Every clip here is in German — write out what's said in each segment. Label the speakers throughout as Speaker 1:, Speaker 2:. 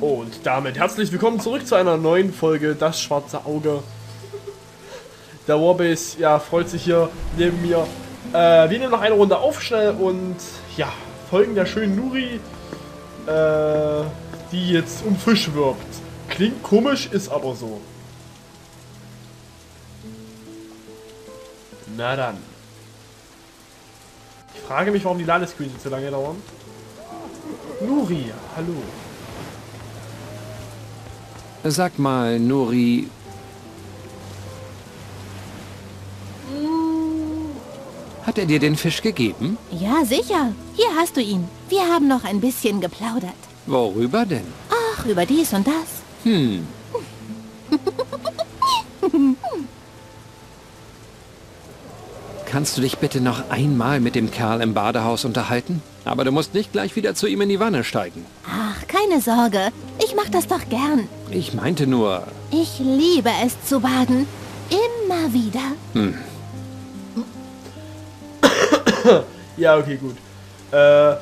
Speaker 1: Und damit herzlich willkommen zurück zu einer neuen Folge Das Schwarze Auge. Der Warbase, ja, freut sich hier neben mir. Äh, wir nehmen noch eine Runde auf schnell und ja, folgen der schönen Nuri, äh, die jetzt um Fisch wirbt. Klingt komisch, ist aber so. Na dann. Ich frage mich, warum die Ladescreens so lange dauern. Nuri, hallo.
Speaker 2: Sag mal, Nuri. Hat er dir den Fisch gegeben?
Speaker 3: Ja, sicher. Hier hast du ihn. Wir haben noch ein bisschen geplaudert.
Speaker 2: Worüber denn?
Speaker 3: Ach, über dies und das.
Speaker 2: Hm. Kannst du dich bitte noch einmal mit dem Kerl im Badehaus unterhalten? Aber du musst nicht gleich wieder zu ihm in die Wanne steigen.
Speaker 3: Ach, keine Sorge. Ich mach das doch gern.
Speaker 2: Ich meinte nur,
Speaker 3: Ich liebe es zu baden. Immer wieder.
Speaker 1: Ja, okay, gut. Äh,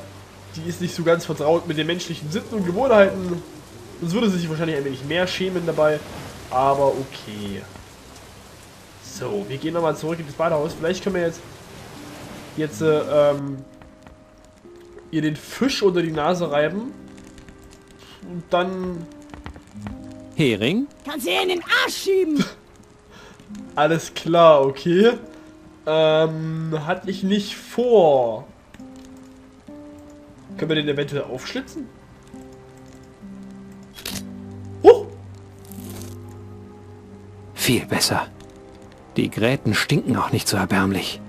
Speaker 1: die ist nicht so ganz vertraut mit den menschlichen Sitten und Gewohnheiten. Sonst würde sie sich wahrscheinlich ein wenig mehr schämen dabei. Aber okay. So, wir gehen nochmal zurück in das Badehaus. Vielleicht können wir jetzt jetzt äh, ähm, ihr den Fisch unter die Nase reiben. Und dann
Speaker 2: Hering?
Speaker 4: Kannst du in den Arsch schieben.
Speaker 1: Alles klar, okay. Ähm, hatte ich nicht vor. Können wir den eventuell aufschlitzen? Huch!
Speaker 2: Viel besser. Die Gräten stinken auch nicht so erbärmlich.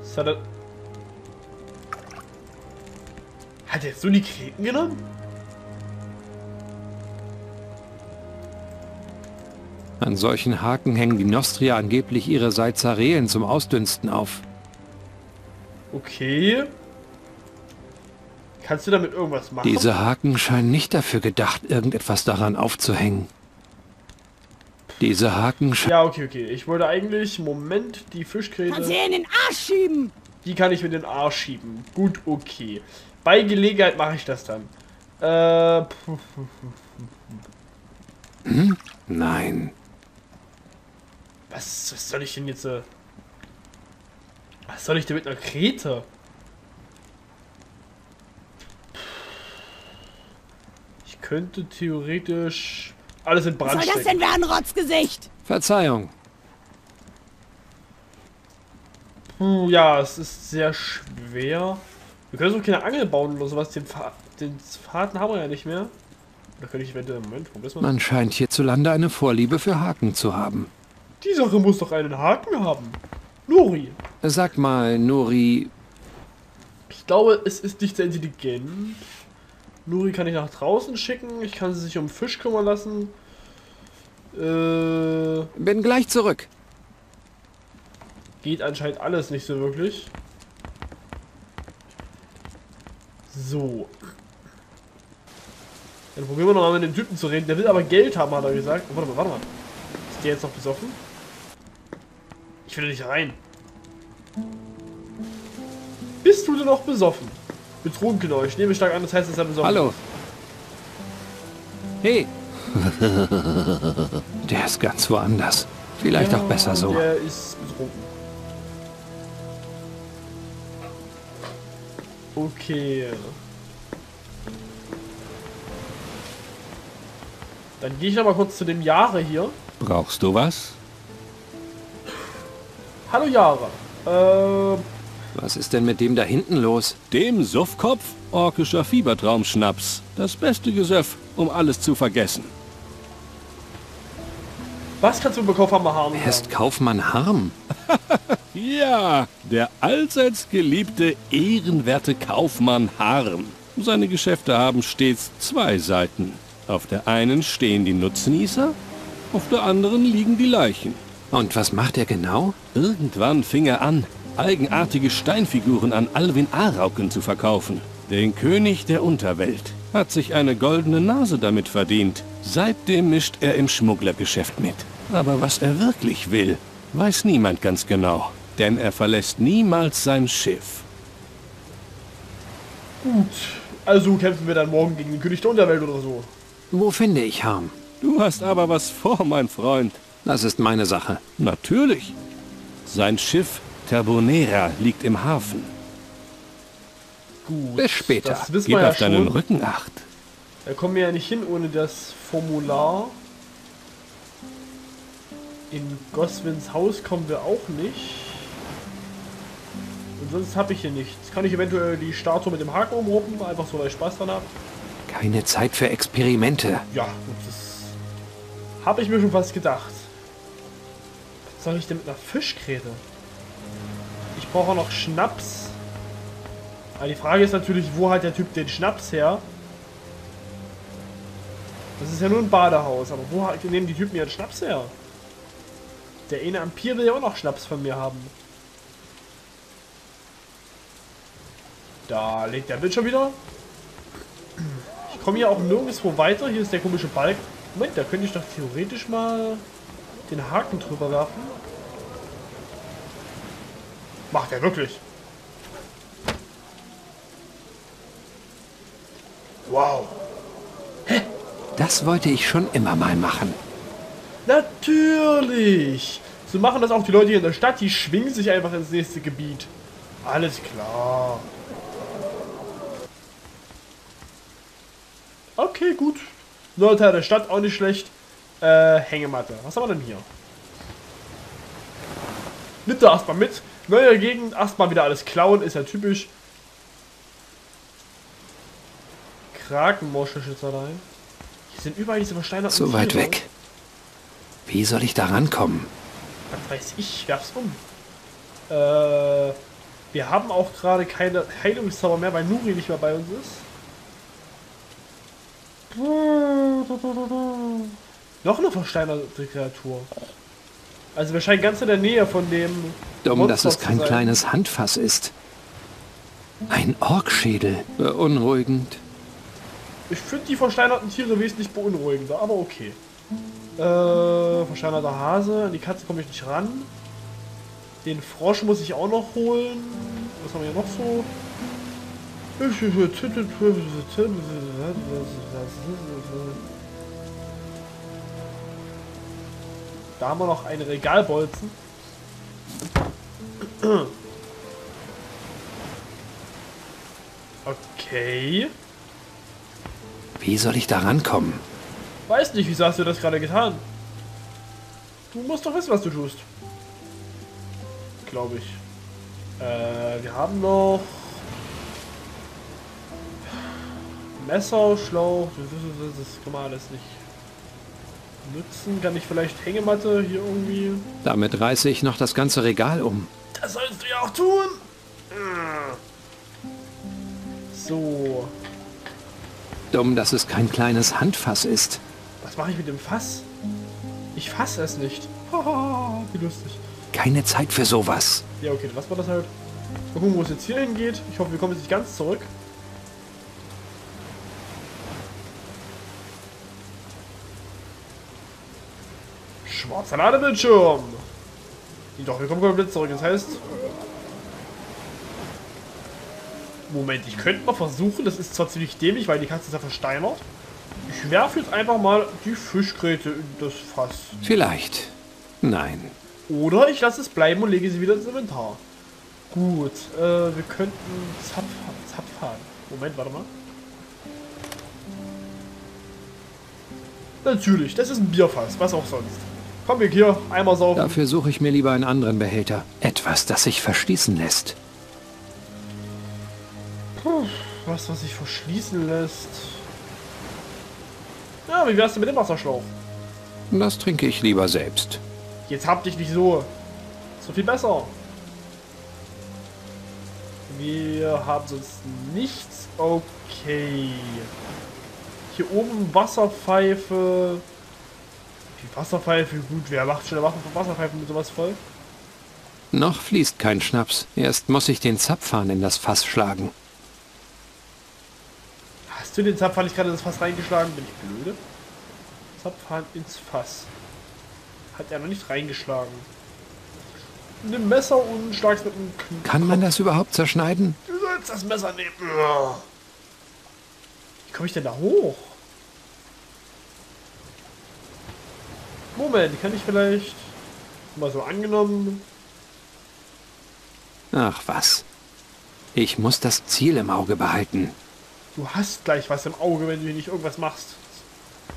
Speaker 1: Was hat er... Hat er jetzt so die Kreten genommen?
Speaker 2: An solchen Haken hängen die Nostria angeblich ihre Salzarelen zum Ausdünsten auf.
Speaker 1: Okay. Kannst du damit irgendwas machen?
Speaker 2: Diese Haken scheinen nicht dafür gedacht, irgendetwas daran aufzuhängen. Diese Haken
Speaker 1: Ja, okay, okay. Ich wollte eigentlich... Moment, die
Speaker 4: Kannst du
Speaker 1: Fischgräte...
Speaker 4: in den Arsch schieben.
Speaker 1: Die kann ich mit den Arsch schieben. Gut, okay. Bei Gelegenheit mache ich das dann. Äh... puh,
Speaker 2: Nein.
Speaker 1: Was, was soll ich denn jetzt... Äh, was soll ich denn mit einer Krete? Ich könnte theoretisch alles in
Speaker 4: Was
Speaker 1: Brand
Speaker 4: soll das denn werden, Rotzgesicht?
Speaker 2: Verzeihung.
Speaker 1: Puh, ja, es ist sehr schwer. Wir können so keine Angel bauen oder sowas. Den, Fa den Faden haben wir ja nicht mehr. Oder könnte ich eventuell... Moment, wo ist man?
Speaker 2: Man scheint hierzulande eine Vorliebe für Haken zu haben.
Speaker 1: Die Sache muss doch einen Haken haben. Nuri.
Speaker 2: Sag mal, Nuri,
Speaker 1: Ich glaube, es ist nicht sehr intelligent. Nuri kann ich nach draußen schicken. Ich kann sie sich um Fisch kümmern lassen. Äh,
Speaker 2: bin gleich zurück.
Speaker 1: geht anscheinend alles nicht so wirklich. So. Dann probieren wir nochmal mit dem Typen zu reden. Der will aber Geld haben, hat er gesagt. Oh, warte mal, warte mal. Ist der jetzt noch besoffen? Ich will da nicht rein. Bist du denn noch besoffen? Betrunken euch. Ich nehme stark an, das heißt, dass er besoffen
Speaker 2: Hallo. Hey. Der ist ganz woanders. Vielleicht auch besser so.
Speaker 1: Der ist betrunken. Okay. Dann gehe ich mal kurz zu dem Jahre hier.
Speaker 5: Brauchst du was?
Speaker 1: Hallo Jahre. Äh,
Speaker 2: Was ist denn mit dem da hinten los?
Speaker 5: Dem Suffkopf orkischer Fiebertraumschnaps. Das beste Gesöff, um alles zu vergessen.
Speaker 1: Was kannst du über Kaufhammer haben?
Speaker 2: Er ist Kaufmann Harm.
Speaker 5: Ja, der allseits geliebte, ehrenwerte Kaufmann Harm. Seine Geschäfte haben stets zwei Seiten. Auf der einen stehen die Nutznießer, auf der anderen liegen die Leichen.
Speaker 2: Und was macht er genau?
Speaker 5: Irgendwann fing er an, eigenartige Steinfiguren an Alwin Arauken zu verkaufen. Den König der Unterwelt hat sich eine goldene Nase damit verdient. Seitdem mischt er im Schmugglergeschäft mit. Aber was er wirklich will, weiß niemand ganz genau. Denn er verlässt niemals sein Schiff.
Speaker 1: Gut. Also kämpfen wir dann morgen gegen den König der Unterwelt oder so.
Speaker 2: Wo finde ich Harm?
Speaker 5: Du hast aber was vor, mein Freund.
Speaker 2: Das ist meine Sache.
Speaker 5: Natürlich. Sein Schiff Terbonera liegt im Hafen.
Speaker 1: Gut.
Speaker 2: Bis später.
Speaker 1: Das wissen
Speaker 5: Gib
Speaker 1: wir ja
Speaker 5: auf deinen
Speaker 1: schon.
Speaker 5: Rücken acht.
Speaker 1: Da kommen wir ja nicht hin ohne das Formular. In Goswins Haus kommen wir auch nicht. Und sonst habe ich hier nichts. Kann ich eventuell die Statue mit dem Haken umruppen? Einfach so, weil ich Spaß dran habe.
Speaker 2: Keine Zeit für Experimente.
Speaker 1: Ja, gut, das habe ich mir schon fast gedacht. Was soll ich denn mit einer Fischgräte? Ich brauche auch noch Schnaps. Aber die Frage ist natürlich, wo hat der Typ den Schnaps her? Das ist ja nur ein Badehaus, aber wo nehmen die Typen ihren Schnaps her? Der eine Ampir will ja auch noch Schnaps von mir haben. Da legt der Bild schon wieder. Ich komme hier auch nirgendwo weiter. Hier ist der komische Balk. Moment, da könnte ich doch theoretisch mal den Haken drüber werfen. Macht er wirklich. Wow.
Speaker 2: Das wollte ich schon immer mal machen.
Speaker 1: Natürlich. So machen das auch die Leute hier in der Stadt. Die schwingen sich einfach ins nächste Gebiet. Alles klar. Okay, gut. Neuer Teil der Stadt, auch nicht schlecht. Äh, Hängematte. Was haben wir denn hier? Nimmt er erstmal mit. Neue Gegend, erstmal wieder alles klauen, ist ja typisch. Krakenmoschelschützerei. Hier sind überall diese versteinerten
Speaker 2: So weit
Speaker 1: Tiere.
Speaker 2: weg. Wie soll ich da rankommen?
Speaker 1: Was weiß ich, werf's um. Äh, wir haben auch gerade keine Heilungszauber mehr, weil Nuri nicht mehr bei uns ist. Noch eine versteinerte Kreatur. Also wir scheinen ganz in der Nähe von dem.
Speaker 2: Dumm, dass es kein kleines Handfass ist. Ein Orkschädel. Beunruhigend.
Speaker 1: Ich finde die versteinerten Tiere wesentlich beunruhigender, aber okay. Äh, versteinerter Hase. An die Katze komme ich nicht ran. Den Frosch muss ich auch noch holen. Was haben wir hier noch so? Da haben wir noch einen Regalbolzen. Okay.
Speaker 2: Wie soll ich da rankommen?
Speaker 1: Weiß nicht, wieso hast du das gerade getan? Du musst doch wissen, was du tust. Glaube ich. Äh, wir haben noch Messer, Schlauch. Das, kann man alles nicht nutzen. Kann ich vielleicht Hängematte hier irgendwie?
Speaker 2: Damit reiße ich noch das ganze Regal um.
Speaker 1: Das sollst du ja auch tun. So,
Speaker 2: Dumm, dass es kein kleines Handfass ist.
Speaker 1: was mache ich mit dem Fass? Ich fasse es nicht. Haha, wie lustig.
Speaker 2: Keine Zeit für sowas.
Speaker 1: Ja, okay, dann lassen wir das halt. Mal gucken, wo es jetzt hier hingeht. Ich hoffe, wir kommen jetzt nicht ganz zurück. Schwarzer Ladebildschirm. Doch, wir kommen komplett zurück. Das heißt... Moment, ich könnte mal versuchen, das ist zwar ziemlich dämlich, weil die Katze ist ja versteinert. Ich werfe jetzt einfach mal die Fischgräte in das Fass.
Speaker 2: Vielleicht. Nein.
Speaker 1: Oder ich lasse es bleiben und lege sie wieder ins Inventar. Gut, äh, wir könnten Zapf, Zapfhahn. Moment, warte mal. Natürlich, das ist ein Bierfass, was auch sonst. Komm, wir hier, einmal saufen.
Speaker 2: Dafür suche ich mir lieber einen anderen Behälter. Etwas, das sich verschließen lässt.
Speaker 1: Was, was sich verschließen lässt. Ja, wie wär's denn mit dem Wasserschlauch?
Speaker 2: Das trinke ich lieber selbst.
Speaker 1: Jetzt hab dich nicht so. So viel besser. Wir haben sonst nichts. Okay. Hier oben Wasserpfeife. Die Wasserpfeife, gut, wer macht schon eine Wasserpfeife mit sowas voll?
Speaker 2: Noch fließt kein Schnaps. Erst muss ich den Zapfhahn in das Fass schlagen.
Speaker 1: Du den Zapfhahn nicht gerade in das Fass reingeschlagen? Bin ich blöde? Zapfhahn ins Fass. Hat er noch nicht reingeschlagen. Nimm Messer und schlag's mit dem Kn
Speaker 2: Kann man das überhaupt zerschneiden?
Speaker 1: Du sollst das Messer nehmen. Ja. komme ich denn da hoch? Moment, kann ich vielleicht mal so angenommen.
Speaker 2: Ach was. Ich muss das Ziel im Auge behalten.
Speaker 1: Du hast gleich was im Auge, wenn du hier nicht irgendwas machst.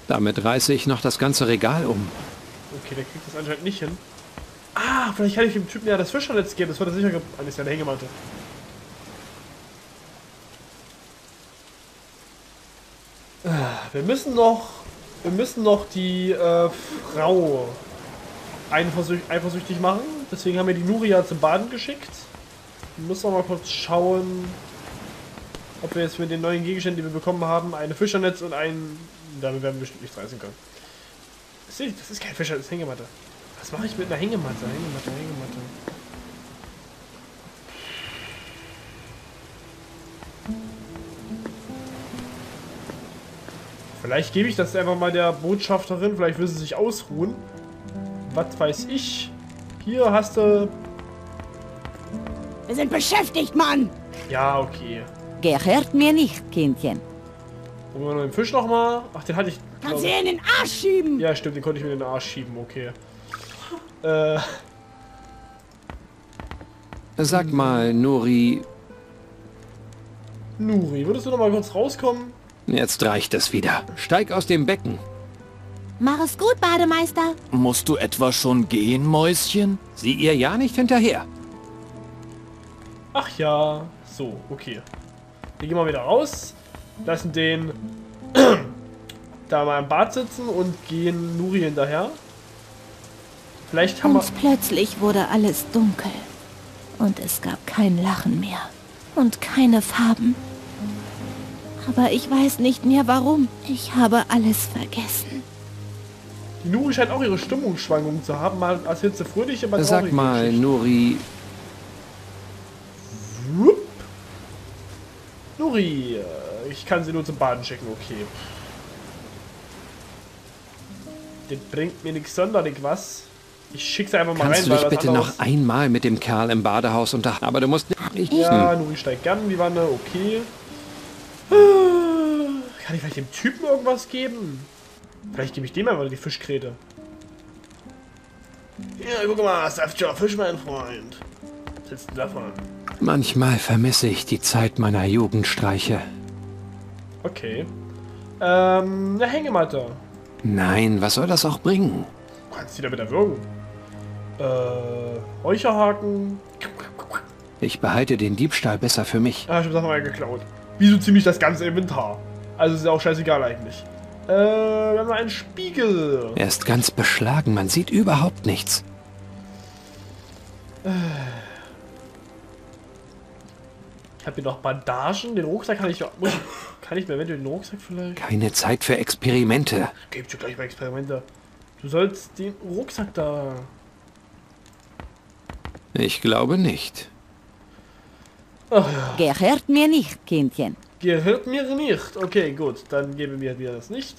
Speaker 2: Damit reiße ich noch das ganze Regal um.
Speaker 1: Okay, der kriegt das anscheinend nicht hin. Ah, vielleicht kann ich dem Typen ja das Fischernetz geben. Das wird er sicher. ge- Ah, das ist ja eine Hängematte. Ah, Wir müssen noch. Wir müssen noch die äh, Frau eifersüch eifersüchtig machen. Deswegen haben wir die Nuria zum Baden geschickt. Müssen noch mal kurz schauen, ob wir jetzt mit den neuen Gegenständen, die wir bekommen haben, ein Fischernetz und ein. Damit werden wir bestimmt nichts reißen können. Seht, das ist kein Fischer, das ist Hängematte. Was mache ich mit einer Hängematte? Hängematte, Hängematte. Vielleicht gebe ich das einfach mal der Botschafterin, vielleicht will sie sich ausruhen. Was weiß ich. Hier hast du...
Speaker 4: Wir sind beschäftigt, Mann.
Speaker 1: Ja, okay.
Speaker 6: Gehört mir nicht, Kindchen.
Speaker 1: Holen wir noch den Fisch nochmal. Ach, den hatte ich...
Speaker 4: Kannst du in den Arsch schieben.
Speaker 1: Ja, stimmt, den konnte ich mir in den Arsch schieben, okay. Äh,
Speaker 2: Sag mal, Nuri,
Speaker 1: Nuri, würdest du noch mal kurz rauskommen?
Speaker 2: jetzt reicht es wieder. Steig aus dem Becken.
Speaker 3: Mach es gut, Bademeister.
Speaker 7: Musst du etwa schon gehen, Mäuschen?
Speaker 2: Sieh ihr ja nicht hinterher.
Speaker 1: Ach ja, so, okay. Wir gehen mal wieder raus, lassen den da mal im Bad sitzen und gehen Nuri hinterher. Vielleicht haben wir...
Speaker 3: Und plötzlich wurde alles dunkel. Und es gab kein Lachen mehr. Und keine Farben. Aber ich weiß nicht mehr warum. Ich habe alles vergessen.
Speaker 1: Die Nuri scheint auch ihre Stimmungsschwankungen zu haben. Mal als jetzt eine fröhliche, mal
Speaker 2: Sag mal. Nuri,
Speaker 1: Nuri, ich kann sie nur zum Baden schicken, okay. Das bringt mir nichts sonderlich was. Ich schick sie einfach mal
Speaker 2: kannst
Speaker 1: rein,
Speaker 2: du dich bitte noch einmal mit dem Kerl im Badehaus unter... Aber du musst nicht...
Speaker 1: Ja, Nuri steigt gern in die Wanne, okay. Kann ich vielleicht dem Typen irgendwas geben? Vielleicht gebe ich dem einfach die Fischkrete. Ja, guck mal, Saftiger Fisch, mein Freund. Was hältst du davon?
Speaker 2: Manchmal vermisse ich die Zeit meiner Jugendstreiche.
Speaker 1: Okay. Ähm, eine Hängematte.
Speaker 2: Nein, was soll das auch bringen?
Speaker 1: Du kannst die damit erwürgen. Äh, Räucherhaken.
Speaker 2: Ich behalte den Diebstahl besser für mich.
Speaker 1: Ah, ich hab das mal geklaut. Wie so ziemlich das ganze Inventar. Also ist ja auch scheißegal eigentlich. Äh, wir haben einen Spiegel.
Speaker 2: Er ist ganz beschlagen, man sieht überhaupt nichts.
Speaker 1: Ich habe hier noch Bandagen. Den Rucksack kann ich... Muss kann ich mir eventuell den Rucksack vielleicht...
Speaker 2: Keine Zeit für Experimente.
Speaker 1: Gebt dir gleich mal Experimente. Du sollst den Rucksack da...
Speaker 2: Ich glaube nicht.
Speaker 6: Gehört mir nicht, Kindchen.
Speaker 1: Gehört mir nicht. Okay, gut. Dann gebe mir wieder das nicht.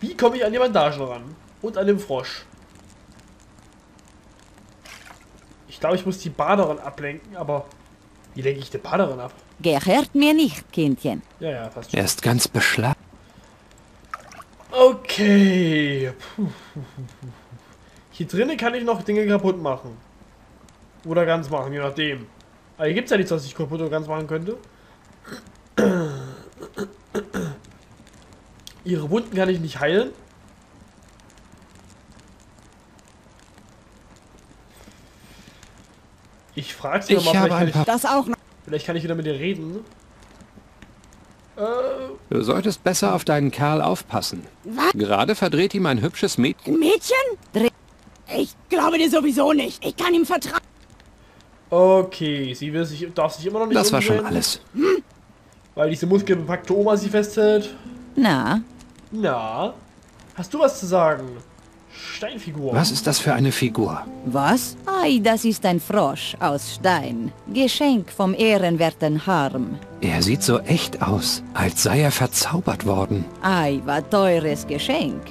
Speaker 1: Wie komme ich an die Bandagen ran? Und an den Frosch? Ich glaube, ich muss die Baderin ablenken, aber... Wie lenke ich die Baderin ab?
Speaker 6: Gehört mir nicht, Kindchen.
Speaker 1: Ja, ja, passt schon.
Speaker 2: Er ist ganz beschlagen.
Speaker 1: Okay. Puh. Hier drinnen kann ich noch Dinge kaputt machen. Oder ganz machen, je nachdem. Aber hier gibt es ja nichts, was ich kaputt oder ganz machen könnte. Ihre Wunden kann ich nicht heilen. Ich frage sie
Speaker 2: Ich habe
Speaker 1: vielleicht, kann ich-.
Speaker 4: Das auch noch.
Speaker 1: vielleicht kann ich wieder mit ihr reden. Äh,
Speaker 2: Du solltest besser auf deinen Kerl aufpassen.
Speaker 4: Was?
Speaker 2: Gerade verdreht ihm ein hübsches Mädchen.
Speaker 4: Ein Mädchen? Ich glaube dir sowieso nicht. Ich kann ihm vertrauen.
Speaker 1: Okay, sie will sich, darf sich immer noch nicht
Speaker 2: Das war schon alles.
Speaker 1: Weil diese muskelbepackte Oma sie festhält.
Speaker 6: Na,
Speaker 1: Na, hast du was zu sagen? Steinfigur.
Speaker 2: Was ist das für eine Figur?
Speaker 6: was? Ei, das ist ein Frosch aus Stein. Geschenk vom ehrenwerten Harm.
Speaker 2: Er sieht so echt aus, als sei er verzaubert worden.
Speaker 6: Ei, was teures Geschenk.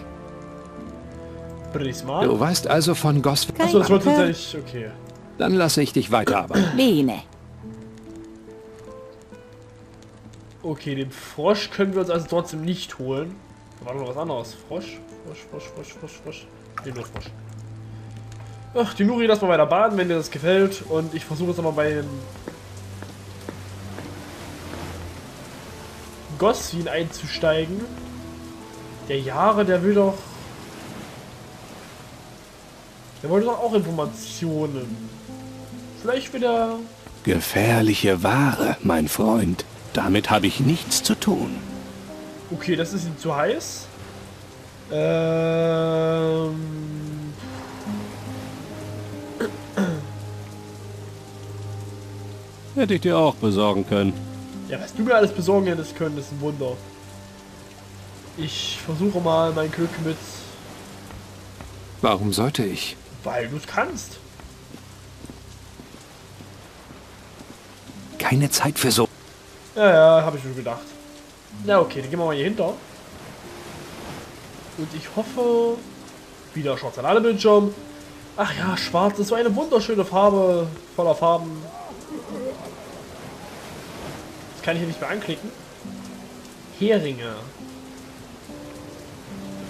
Speaker 1: Prisma?
Speaker 2: Du weißt also von Gos...
Speaker 1: Achso, das war tatsächlich. Okay.
Speaker 2: Dann lasse ich dich weiterarbeiten.
Speaker 6: Bene.
Speaker 1: Okay, den Frosch können wir uns also trotzdem nicht holen. War noch was anderes. Frosch, Frosch, Frosch, Frosch, Frosch, Frosch. Nee, nur Frosch. Ach, die Nuri lass mal weiter baden, wenn dir das gefällt. Und ich versuche jetzt nochmal bei dem Goswin einzusteigen. Der Jahre, der will doch... Der wollte doch auch Informationen. Vielleicht wieder...
Speaker 5: Gefährliche Ware, mein Freund. Damit habe ich nichts zu tun.
Speaker 1: Okay, das ist ihm zu heiß. Ähm...
Speaker 5: Hätte ich dir auch besorgen können.
Speaker 1: Ja, was du mir alles besorgen hättest können, ist ein Wunder. Ich versuche mal mein Glück mit...
Speaker 2: Warum sollte ich?
Speaker 1: Weil du es kannst.
Speaker 2: Keine Zeit für so.
Speaker 1: Ja, ja, habe ich schon gedacht. Na okay, dann gehen wir mal hier hinter. Und ich hoffe... Wieder schwarzer Ladebildschirm. Ach ja, schwarz ist so eine wunderschöne Farbe. Voller Farben. Das kann ich hier nicht mehr anklicken. Heringe.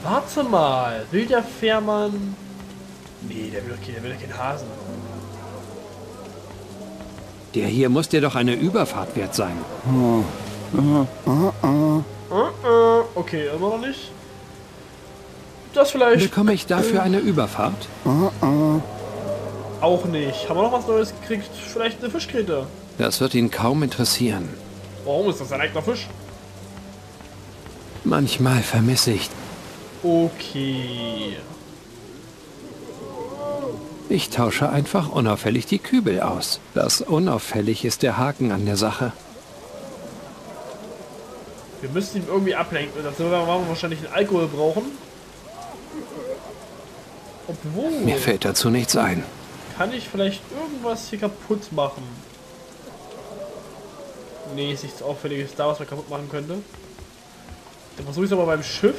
Speaker 1: Warte mal. Will der Fährmann... Nee, der will doch keinen, der will doch keinen Hasen.
Speaker 2: Der hier muss dir doch eine Überfahrt wert sein.
Speaker 1: Äh, okay, immer noch nicht. Das vielleicht
Speaker 2: Bekomme ich dafür eine Überfahrt?
Speaker 1: auch nicht. Haben wir noch was Neues gekriegt? Vielleicht eine Fischkrete.
Speaker 2: Das wird ihn kaum interessieren.
Speaker 1: Warum ist das ein eigener Fisch?
Speaker 2: Manchmal vermisse ich.
Speaker 1: Okay.
Speaker 2: Ich tausche einfach unauffällig die Kübel aus. Das unauffällig ist der Haken an der Sache.
Speaker 1: Wir müssen ihn irgendwie ablenken. Und dazu werden wir wahrscheinlich einen Alkohol brauchen. Obwohl,
Speaker 2: Mir fällt dazu nichts ein.
Speaker 1: kann ich vielleicht irgendwas hier kaputt machen? Nee, ist nichts Auffälliges da, was man kaputt machen könnte. Dann versuche ich es aber beim Schiff.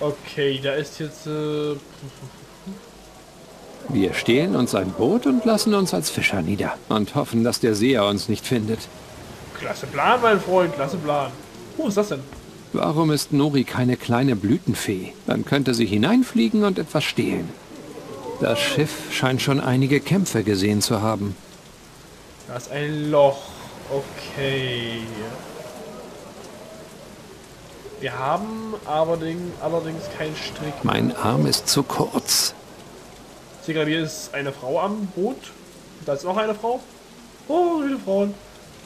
Speaker 1: Okay, da ist jetzt... Äh,
Speaker 2: Wir stehlen uns ein Boot und lassen uns als Fischer nieder. Und hoffen, dass der Seher uns nicht findet.
Speaker 1: klasse Plan, mein Freund, klasse Plan. Wo ist das denn?
Speaker 2: Warum ist Nori keine kleine Blütenfee? Dann könnte sie hineinfliegen und etwas stehlen. Das Schiff scheint schon einige Kämpfe gesehen zu haben.
Speaker 1: Da ist ein Loch. Okay. Wir haben allerdings, allerdings keinen Strick.
Speaker 2: Mein Arm ist zu kurz.
Speaker 1: Ich sehe gerade, hier ist eine Frau am Boot. Da ist noch eine Frau. Oh, wie viele Frauen.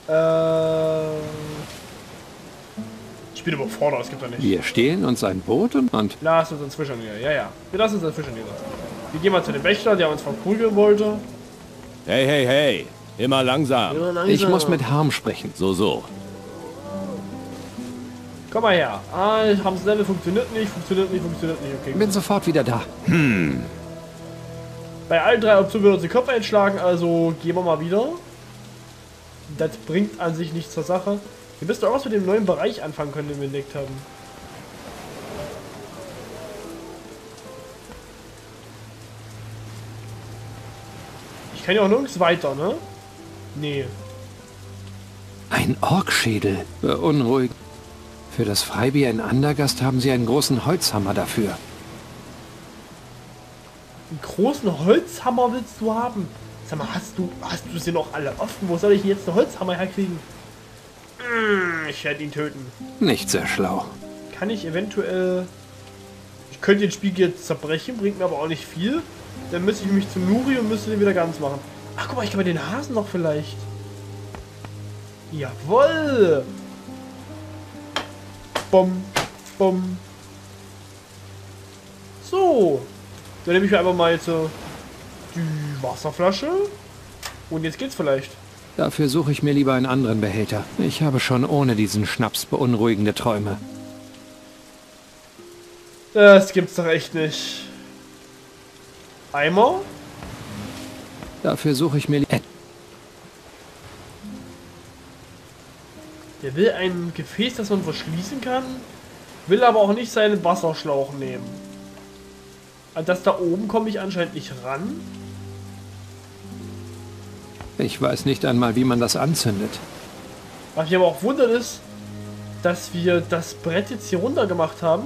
Speaker 1: Äh, ich bin überfordert, es gibt da nicht.
Speaker 2: Wir stehlen uns ein Boot und, und
Speaker 1: Lass uns uns Fischern nieder. Ja, ja. Wir lassen uns uns Fischern nieder. Wir gehen mal zu dem Wächter, der uns verprügeln wollte.
Speaker 5: Hey, hey, hey. Immer langsam.
Speaker 2: ich muss mit Harm sprechen.
Speaker 5: So, so.
Speaker 1: Komm mal her. Ah, Hams Level funktioniert nicht, funktioniert nicht, funktioniert nicht. Okay.
Speaker 2: Bin sofort wieder da.
Speaker 1: Bei allen drei Optionen wird uns die Köpfe einschlagen, also gehen wir mal wieder. Das bringt an sich nichts zur Sache. Wir müssten auch was mit dem neuen Bereich anfangen können, den wir entdeckt haben. Ich kann ja auch nirgends weiter, ne? Nee.
Speaker 2: Ein Orkschädel. Beunruhigend. Für das Freibier in Andergast haben sie einen großen Holzhammer dafür.
Speaker 1: Einen großen Holzhammer willst du haben? Sag mal, hast du, hast du sie noch alle offen? Wo soll ich jetzt einen Holzhammer herkriegen? Mm, Ich werde ihn töten.
Speaker 2: Nicht sehr schlau.
Speaker 1: Kann ich eventuell... Ich könnte den Spiegel jetzt zerbrechen, bringt mir aber auch nicht viel. Dann müsste ich mich zu Nuri und müsste den wieder ganz machen. Ach, guck mal, ich kann mir den Hasen noch vielleicht. Jawoll! Bom, bom. So. Dann nehme ich mir einfach mal jetzt so die Wasserflasche. Und jetzt geht's vielleicht.
Speaker 2: Dafür suche ich mir lieber einen anderen Behälter. Ich habe schon ohne diesen Schnaps beunruhigende Träume.
Speaker 1: Das gibt's doch echt nicht. Eimer?
Speaker 2: Dafür suche ich mir... Äh,
Speaker 1: Der will ein Gefäß, das man verschließen kann, will aber auch nicht seinen Wasserschlauch nehmen. An das da oben komme ich anscheinend nicht ran.
Speaker 2: Ich weiß nicht einmal, wie man das anzündet.
Speaker 1: Was mich aber auch wundert ist, dass wir das Brett jetzt hier runter gemacht haben.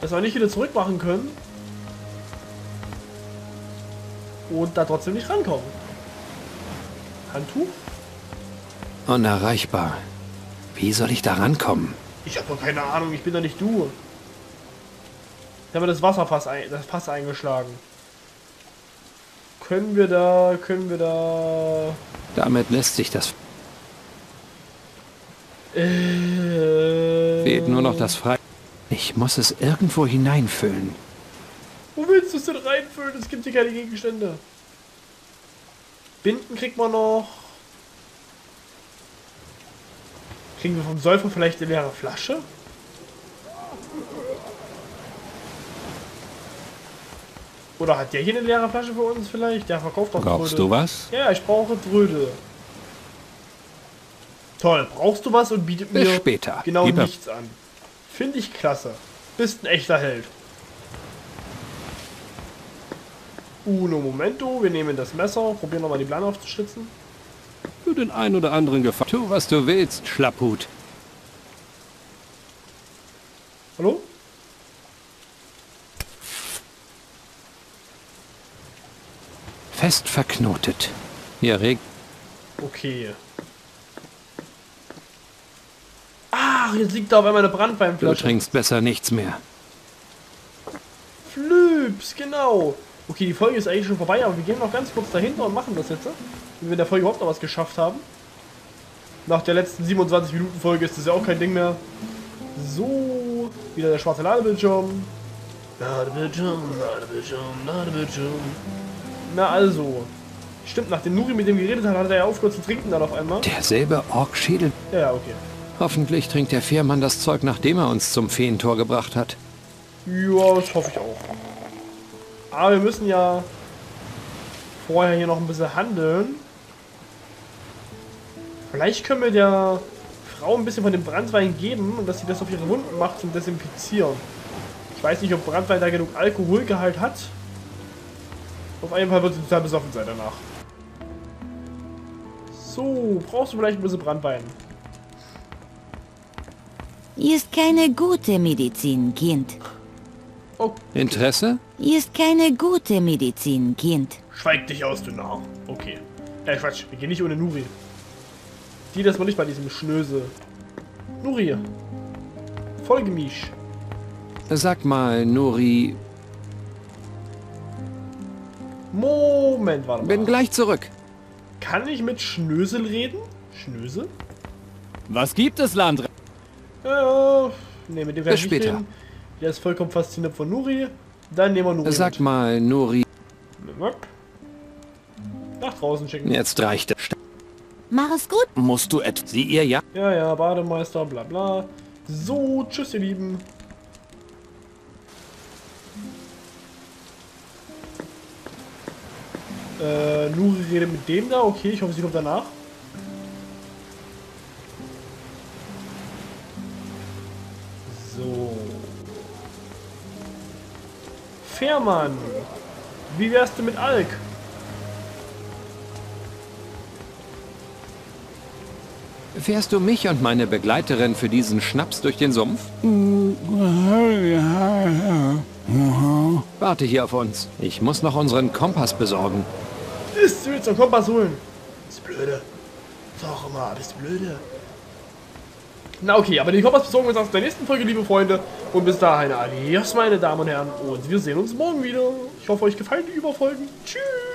Speaker 1: Dass wir nicht wieder zurück machen können. Und da trotzdem nicht rankommen. Handtuch?
Speaker 2: Unerreichbar. Wie soll ich da rankommen?
Speaker 1: Ich habe doch keine Ahnung, ich bin doch nicht du. Da haben wir das Wasserfass ein, das Fass eingeschlagen. Können wir da, können wir da...
Speaker 2: Damit lässt sich das...
Speaker 1: Äh,
Speaker 2: Fehlt nur noch das Frei... Ich muss es irgendwo hineinfüllen.
Speaker 1: Wo willst du es denn reinfüllen? Es gibt hier keine Gegenstände. Binden kriegt man noch. Kriegen wir vom Säufer vielleicht eine leere Flasche? Oder hat der hier eine leere Flasche für uns vielleicht? Der verkauft doch
Speaker 5: Brauchst
Speaker 1: Trödel.
Speaker 5: du was?
Speaker 1: Ja, ich brauche Trödel. Toll, brauchst du was und bietet
Speaker 2: Bis
Speaker 1: mir
Speaker 2: später.
Speaker 1: genau
Speaker 5: Gib her.
Speaker 1: nichts an. Finde ich klasse. Bist ein echter Held. Uno momento, wir nehmen das Messer, probieren nochmal die Plane aufzuschlitzen.
Speaker 5: Für den ein oder anderen Gefallen.
Speaker 2: Tu, was du willst, Schlapphut.
Speaker 1: Hallo?
Speaker 2: Fest verknotet. Hier regt...
Speaker 1: Okay. Ach, jetzt liegt da auf einmal eine
Speaker 2: Du
Speaker 1: Brandweinflasche.
Speaker 2: trinkst besser nichts mehr.
Speaker 1: Flüps, genau. Okay, die Folge ist eigentlich schon vorbei, aber wir gehen noch ganz kurz dahinter und machen das jetzt. Wenn wir in der Folge überhaupt noch was geschafft haben. Nach der letzten 27 Minuten Folge ist das ja auch kein Ding mehr. So, wieder der schwarze Ladebildschirm. Ladebildschirm, Ladebildschirm, Ladebildschirm. Na also. Stimmt, nachdem Nuri mit dem geredet hat, hat er ja aufgehört zu trinken dann auf einmal.
Speaker 2: Derselbe Orkschädel.
Speaker 1: Ja, ja, okay.
Speaker 2: Hoffentlich trinkt der Fährmann das Zeug, nachdem er uns zum Feentor gebracht hat.
Speaker 1: Ja, das hoffe ich auch. Aber wir müssen ja vorher hier noch ein bisschen handeln. Vielleicht können wir der Frau ein bisschen von dem Brandwein geben und dass sie das auf ihre Wunden macht zum Desinfizieren. Ich weiß nicht, ob Brandwein da genug Alkoholgehalt hat. Auf jeden Fall wird sie total besoffen sein danach. So, brauchst du vielleicht ein bisschen Brandwein?
Speaker 3: Ist keine gute Medizin, Kind.
Speaker 1: Oh,
Speaker 2: Interesse?
Speaker 3: Ist keine gute Medizin, Kind.
Speaker 1: Schweig dich aus, du Narr. Okay. Äh, Quatsch, wir gehen nicht ohne Nuri. Die das mal nicht bei diesem Schnösel. Nuri. Folge mich.
Speaker 2: Sag mal, Nuri,
Speaker 1: Moment, warte mal.
Speaker 2: bin gleich zurück.
Speaker 1: Kann ich mit Schnösel reden? Schnösel?
Speaker 7: Was gibt es, Landre?
Speaker 1: Ja, ne, mit dem
Speaker 2: Bis später.
Speaker 1: reden. Der ist vollkommen fasziniert von Nuri. Dann nehmen wir Nuri
Speaker 2: Sag mal, Nuri,
Speaker 1: mit. Nach draußen schicken.
Speaker 2: jetzt reicht es.
Speaker 3: Mach es gut.
Speaker 7: Musst du etwas...
Speaker 2: Sie ihr ja?
Speaker 1: Ja, ja, Bademeister, bla bla. So, tschüss, ihr Lieben. Äh, Nuri redet mit dem da. Okay, ich hoffe, sie kommt danach. So. Fährmann. Wie wär's denn mit Alk?
Speaker 2: Fährst du mich und meine Begleiterin für diesen Schnaps durch den Sumpf? Warte hier auf uns. Ich muss noch unseren Kompass besorgen.
Speaker 1: Willst einen Kompass holen? Bist blöde? Sag mal, bist blöde? Na okay, aber den Kompass besorgen wir uns aus der nächsten Folge, liebe Freunde. Und bis dahin, adios, meine Damen und Herren. Und wir sehen uns morgen wieder. Ich hoffe, euch gefallen die Überfolgen. Tschüss.